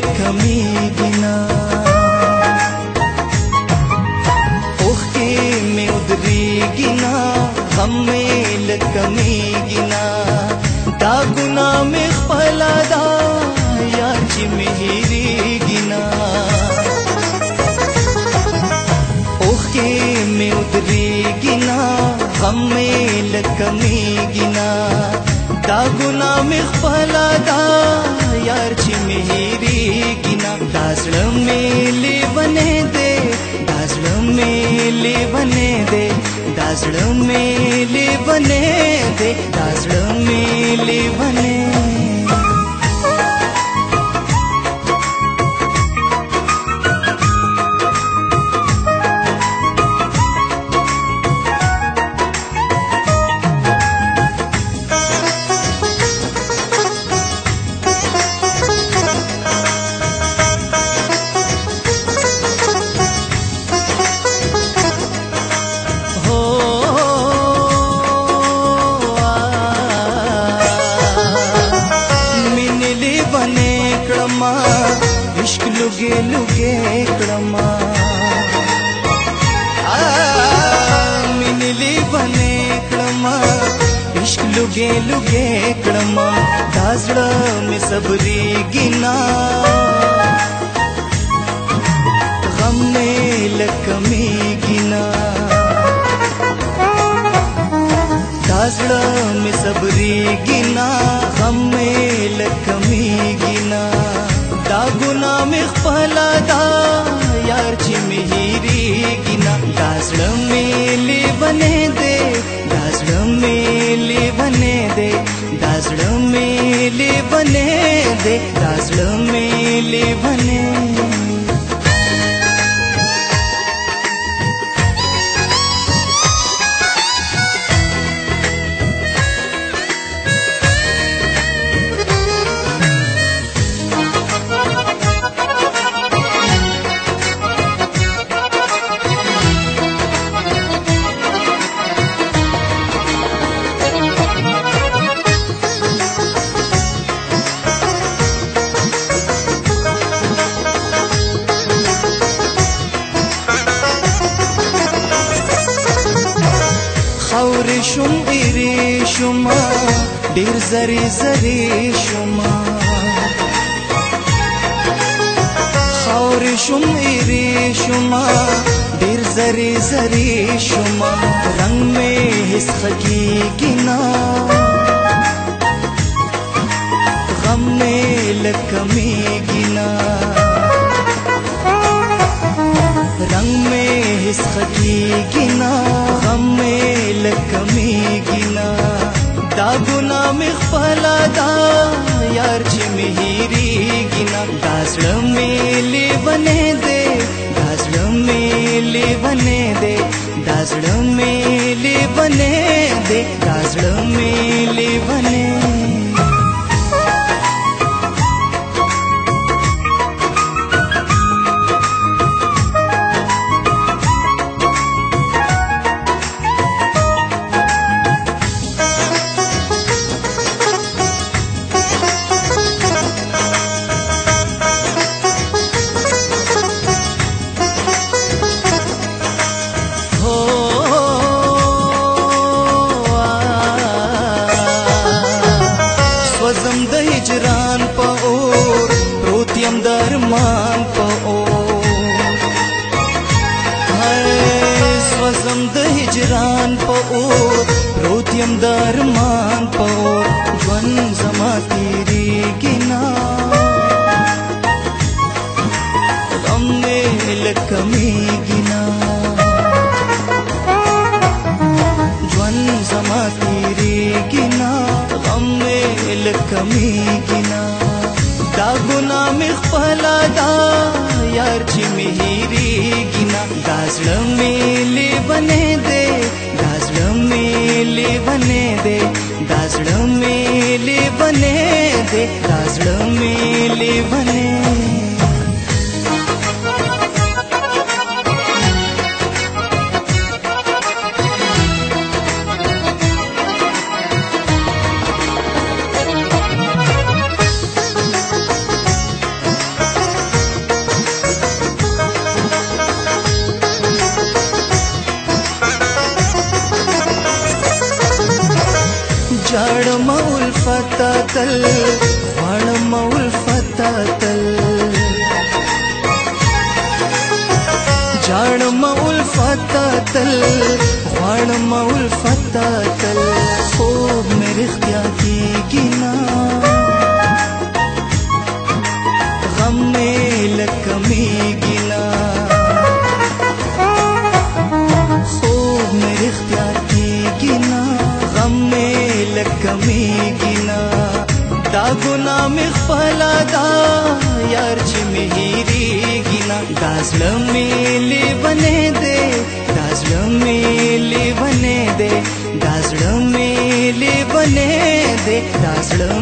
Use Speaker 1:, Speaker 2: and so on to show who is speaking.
Speaker 1: कमी में उदरी गिना हमें कमी गिना दागुना में फलादा या चिमहिरी गिना ओखे में उदरी गिना हमें कमी गिना दागुना में फलादा यार ಹಿರಿಗಿನ ದಾಸಳ ಮೇಲೆ ಬನೆದೆ ದಾಸಳ ಮೇಲೆ ಬನೆದೆ ದಾಸಳ ಮೇಲೆ ಬನೆದೆ ದಾಸಳ ಮೇಲೆ ಬನೆದೆ لګې لګې کړم ا مینې لبنې کړم عشق لګې لګې کړم دا زړه مې صبري ګنا غم نه لکه میږي बने واورې شوم ګیرې شوم ډېر زری زری شوم خاورې شوم ګیرې شوم ډېر زری زری شوم رنگ مې هیڅ حقیقي نه غم مې لکه میږي نه رنگ مې هیڅ حقیقي نه همې لکه میګینا دا ګنا مې خپل دا یار چې مې هېریږي نه دا زړه مې Boğazımda hicran po Rotiyam darman po Jwan zama tiri gina Ramne lakami gina Jwan zama tiri gina Ramne lakami gina Da guna mi khpala da Yar chimi दासड़ मेले बने दे दासड़ मेले बने दे दासड़ मेले बने جاړ مول فتاتل وړ مول فتاتل جاړ مول فتاتل وړ مول فتاتل خوب مې اختیار کیږي نا غم مې لکه میګي نا کمیږي نه دا ګناه مې خپل دا یار چې مې هېرېږي نه دا زړه مې لیونې دی دا زړه مې لیونې دی دا زړه مې لیونې دی دا زړه